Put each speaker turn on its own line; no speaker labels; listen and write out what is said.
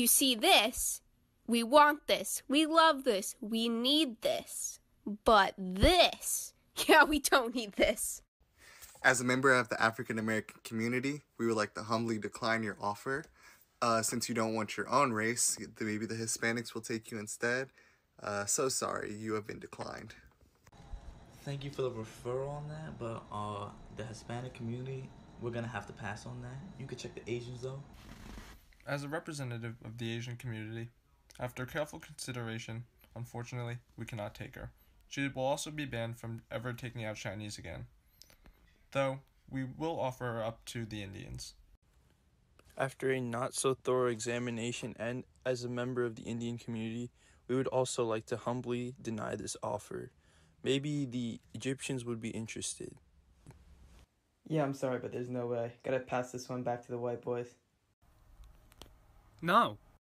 You see this? We want this. We love this. We need this. But this, yeah, we don't need this.
As a member of the African American community, we would like to humbly decline your offer. Uh, since you don't want your own race, maybe the Hispanics will take you instead. Uh, so sorry, you have been declined.
Thank you for the referral on that, but uh, the Hispanic community, we're gonna have to pass on that. You could check the Asians though.
As a representative of the Asian community, after careful consideration, unfortunately, we cannot take her. She will also be banned from ever taking out Chinese again. Though, we will offer her up to the Indians.
After a not so thorough examination and as a member of the Indian community, we would also like to humbly deny this offer. Maybe the Egyptians would be interested.
Yeah, I'm sorry, but there's no way. Gotta pass this one back to the white boys.
No,